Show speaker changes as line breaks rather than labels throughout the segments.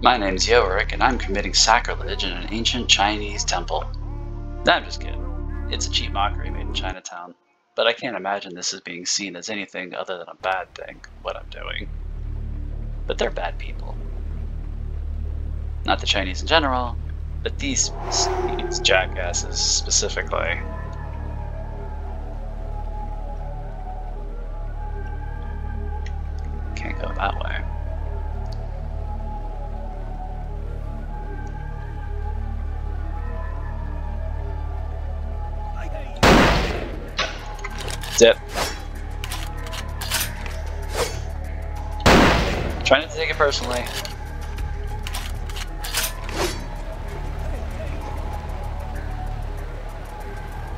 My name's Yorick, and I'm committing sacrilege in an ancient Chinese temple. Nah, I'm just kidding. It's a cheap mockery made in Chinatown. But I can't imagine this is being seen as anything other than a bad thing, what I'm doing. But they're bad people. Not the Chinese in general, but these, these jackasses specifically. Zip. Trying not to take it personally.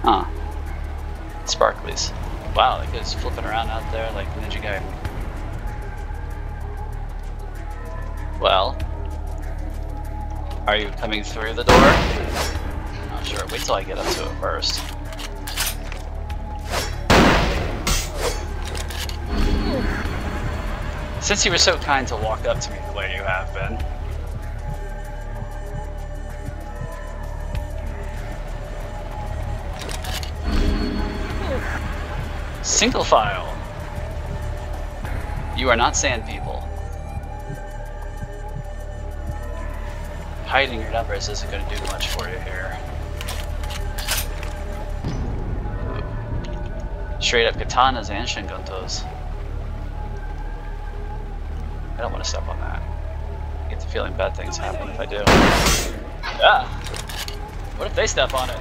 Huh. Sparklies. Wow, that guy's flipping around out there like Ninja Guy. Well, are you coming through the door? Not sure. Wait till I get up to it first. Since you were so kind to walk up to me the way you have been. Single file. You are not sand people. Hiding your numbers isn't going to do much for you here. Straight up katanas and shingontos. I don't want to step on that. I get the feeling bad things happen if I do. Ah! What if they step on it?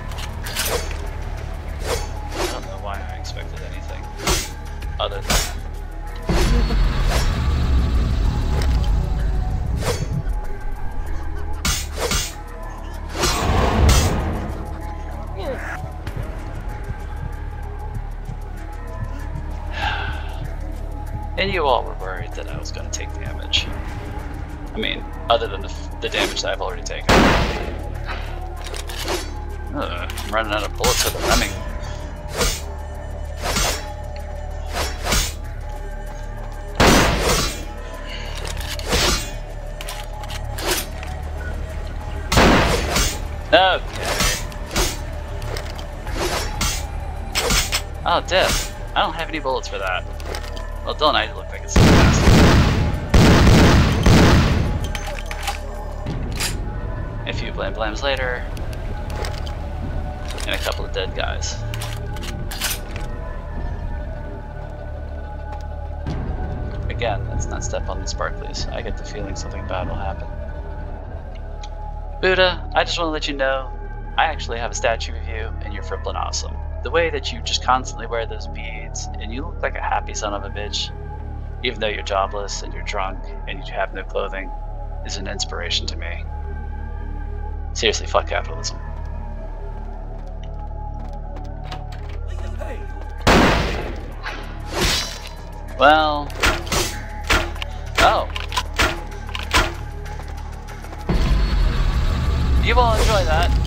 I don't know why I expected anything other than And you all worried that I was going to take damage. I mean, other than the, the damage that I've already taken. I'm running out of bullets for the Remming. Okay. Oh, death. I don't have any bullets for that. Well, don't I look like fast. A few blam blams later, and a couple of dead guys. Again, let's not step on the sparklies. I get the feeling something bad will happen. Buddha, I just want to let you know, I actually have a statue of you, and you're frippin' awesome. The way that you just constantly wear those beads, and you look like a happy son of a bitch, even though you're jobless and you're drunk and you have no clothing, is an inspiration to me. Seriously, fuck capitalism. Well. Oh. You will enjoy that.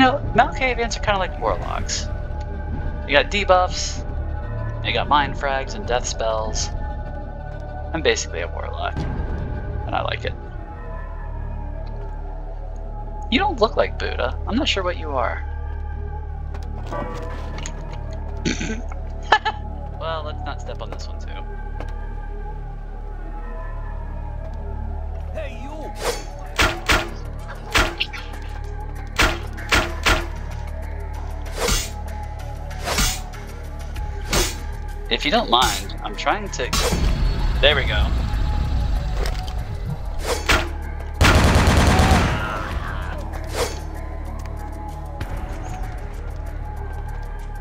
You know, Malkavians are kind of like warlocks. You got debuffs, you got mind frags and death spells. I'm basically a warlock, and I like it. You don't look like Buddha. I'm not sure what you are. well, let's not step on this one too. If you don't mind, I'm trying to... There we go.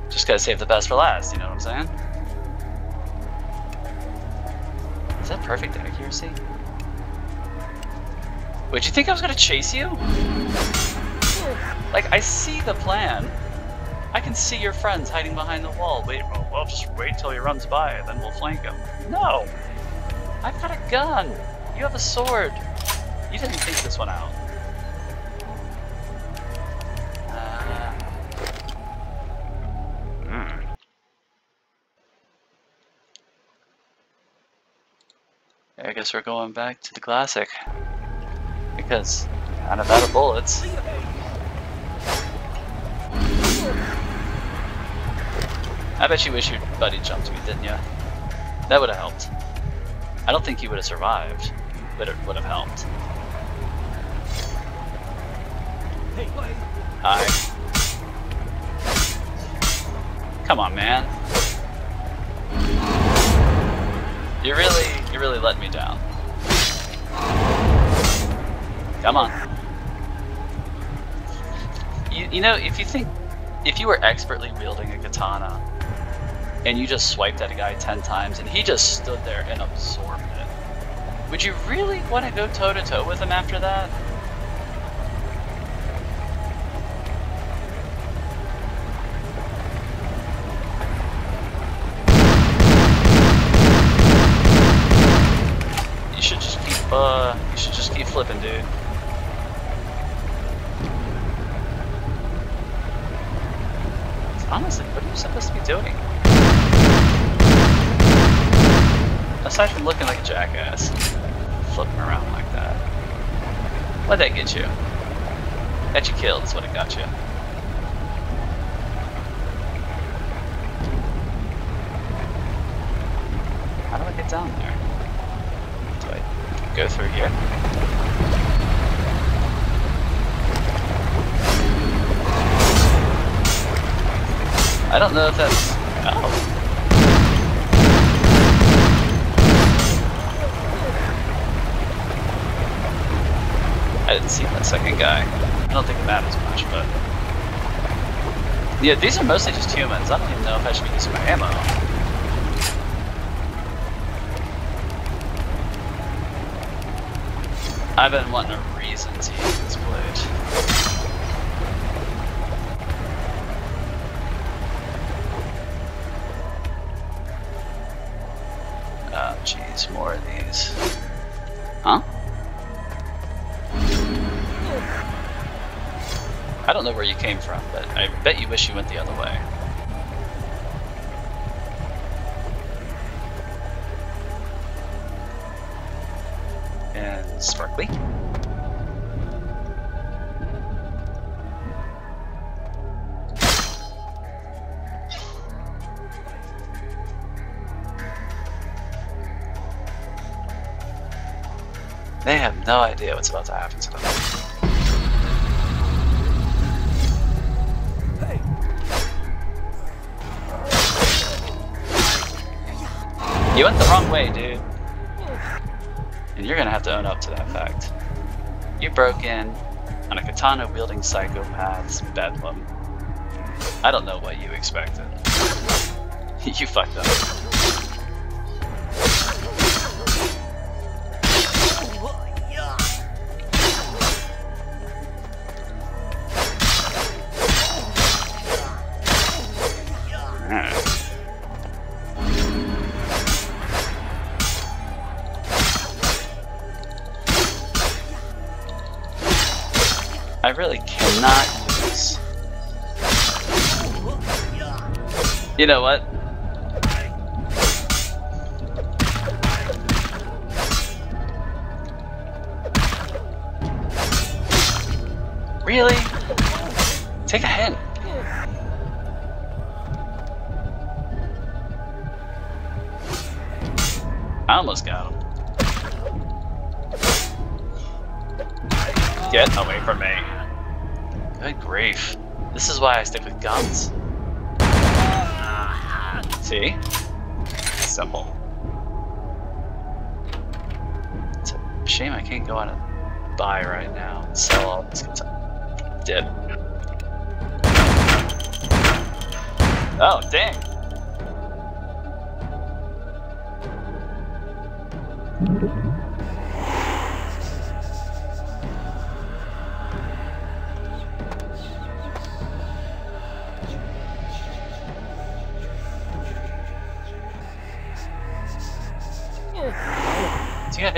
Just gotta save the best for last, you know what I'm saying? Is that perfect accuracy? Wait, you think I was gonna chase you? Like, I see the plan. Can see your friends hiding behind the wall. Wait, well, just wait till he runs by, then we'll flank him. No! I've got a gun! You have a sword! You didn't think this one out. Uh, hmm. I guess we're going back to the classic. Because, kind of out of bullets. I bet you wish your buddy jumped me, didn't you? That would have helped. I don't think he would have survived, but it would have helped. Hey, hi. Come on, man. You really, you really let me down. Come on. You, you know, if you think, if you were expertly wielding a katana, and you just swiped at a guy 10 times and he just stood there and absorbed it. Would you really want to go toe to toe with him after that? You should just keep, uh, you should just keep flipping, dude. Honestly, what are you supposed to be doing? Aside from looking like a jackass, flipping around like that. What'd that get you? Got you killed is what it got you. How do I get down there? Do I go through here? I don't know if that's... Oh. I didn't see that second guy. I don't think it matters much, but... Yeah, these are mostly just humans. I don't even know if I should be using my ammo. I've been wanting a reason to use this blade. I don't know where you came from, but I bet you wish you went the other way. And sparkly. They have no idea what's about to happen to them. You went the wrong way, dude. And you're gonna have to own up to that fact. You broke in on a katana wielding psychopath's bedlam. I don't know what you expected. you fucked up. You know what? Really? Take a hint. I almost got him. Get away from me. Good grief. This is why I stick with guns. See? simple. It's a shame I can't go on and buy right now and sell all this katana. Did. Oh, dang.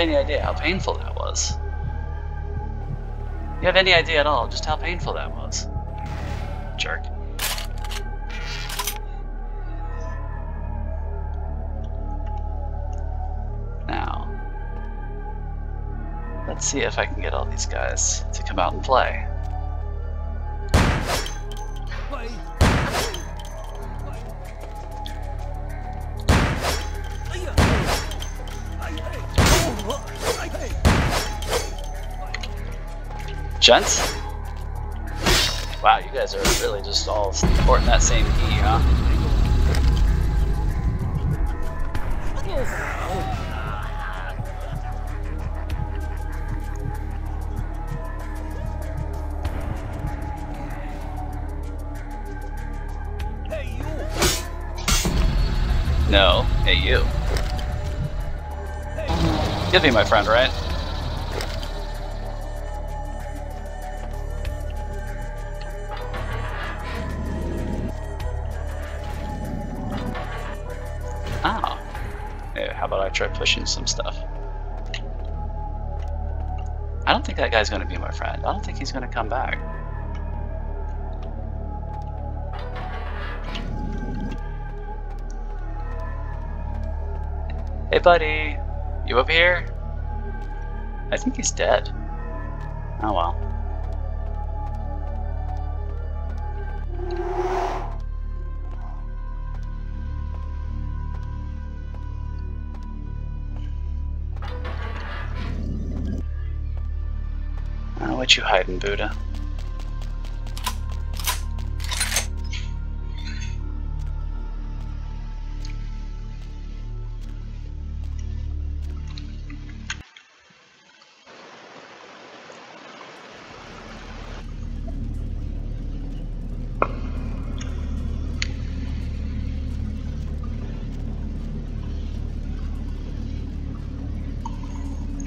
Any idea how painful that was? You have any idea at all just how painful that was? Jerk. Now, let's see if I can get all these guys to come out and play. Gents? Wow, you guys are really just all supporting that same key, huh? No, hey you. You'll be my friend, right? Try pushing some stuff? I don't think that guy's gonna be my friend. I don't think he's gonna come back. Hey buddy, you over here? I think he's dead. Oh well. What you hiding, Buddha?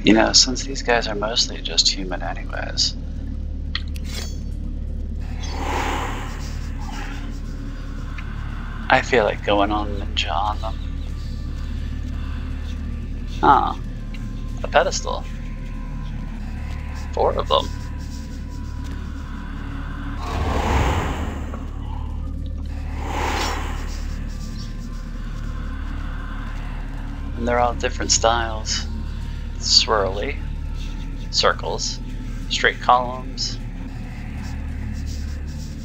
You know, since these guys are mostly just human anyways. I feel like going on ninja on them. Huh. A pedestal. Four of them. And they're all different styles swirly, circles, straight columns,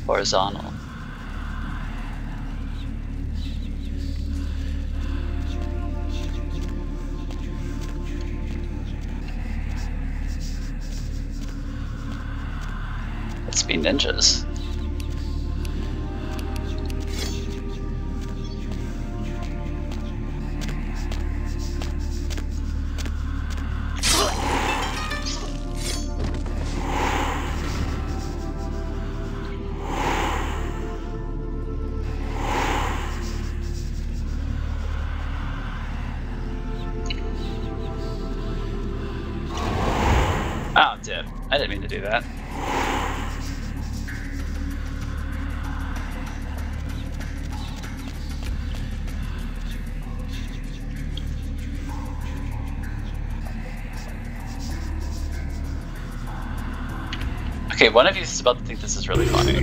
horizontal. Let's be ninjas. Okay, one of you is about to think this is really funny.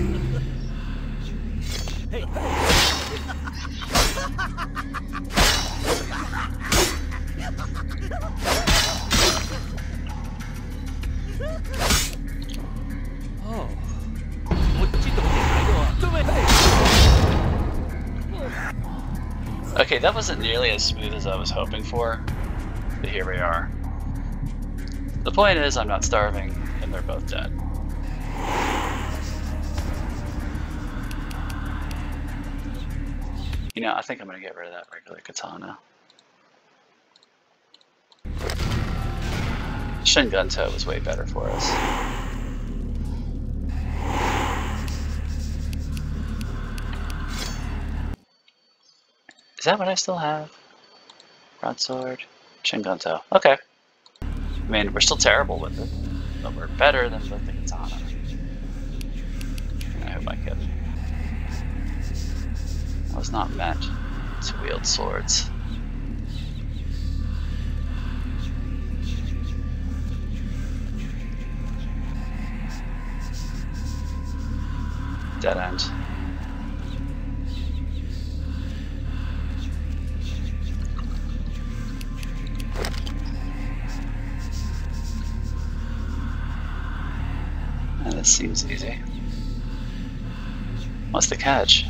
Okay, that wasn't nearly as smooth as I was hoping for, but here we are. The point is, I'm not starving, and they're both dead. know, I think I'm going to get rid of that regular katana. Shingun Toe was way better for us. Is that what I still have? Broadsword, Shingun Toe. Okay. I mean, we're still terrible with it, but we're better than with the katana. I hope I can. Was not meant to wield swords. Dead end. And this seems easy. What's the catch?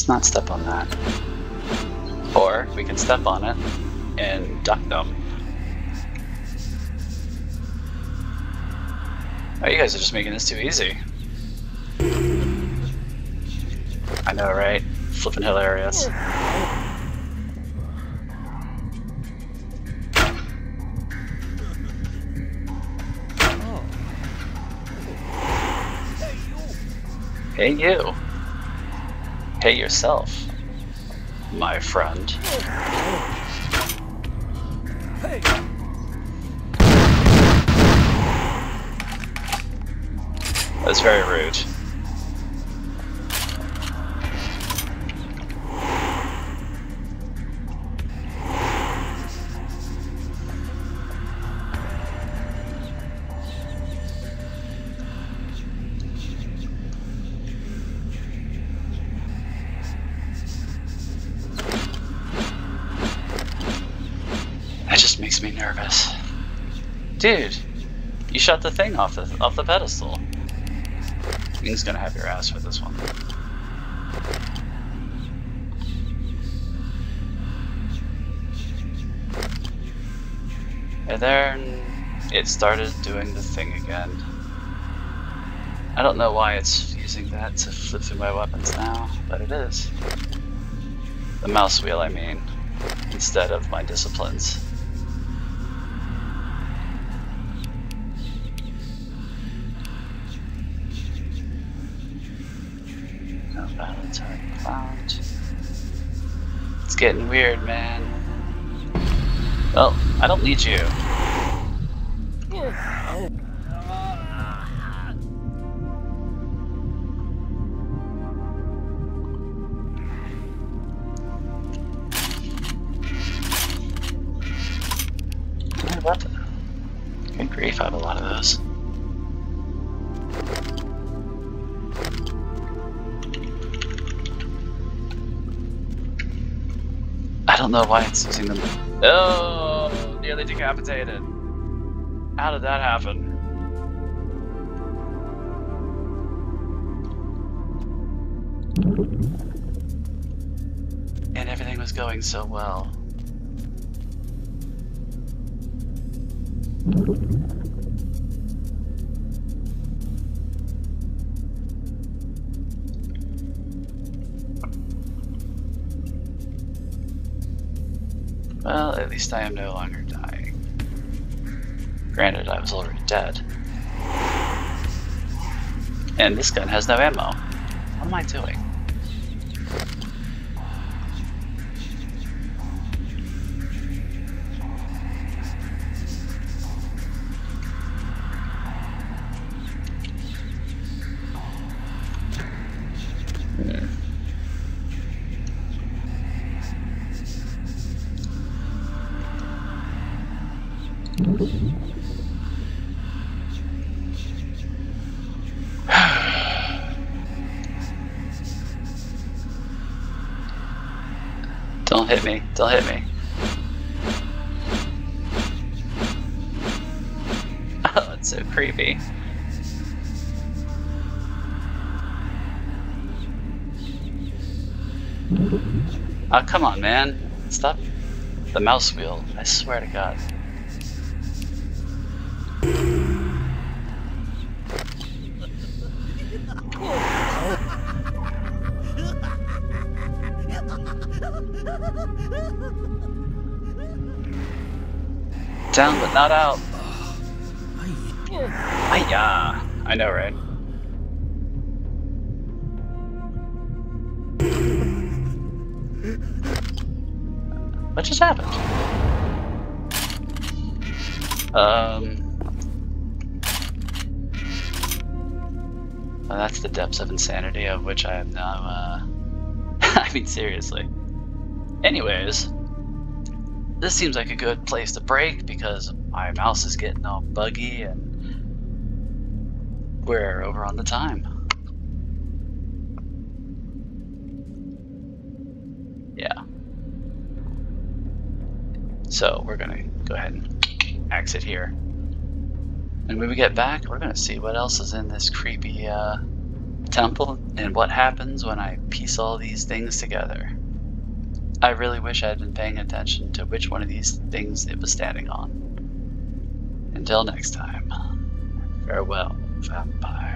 Let's not step on that. Or we can step on it and duck them. Oh, you guys are just making this too easy. I know, right? Flipping hilarious. Hey, you. Hey yourself, my friend. That's very rude. Dude, you shot the thing off the off the pedestal. He's gonna have your ass for this one. And then it started doing the thing again. I don't know why it's using that to flip through my weapons now, but it is. The mouse wheel, I mean, instead of my disciplines. Found. It's getting weird, man. Well, I don't need you. Good don't know why it's using them. Oh, nearly decapitated. How did that happen? And everything was going so well. Well, at least I am no longer dying. Granted, I was already dead. And this gun has no ammo. What am I doing? Hit me. Don't hit me. Oh, it's so creepy. Oh, come on, man. Stop the mouse wheel. I swear to God. Down but not out. Hiya. I know, right? What just happened? Um. Well, that's the depths of insanity of which I am now, uh. I mean, seriously. Anyways, this seems like a good place to break because my mouse is getting all buggy and we're over on the time. Yeah. So we're gonna go ahead and exit here. And when we get back, we're gonna see what else is in this creepy uh, temple and what happens when I piece all these things together. I really wish I had been paying attention to which one of these things it was standing on. Until next time, farewell, vampire.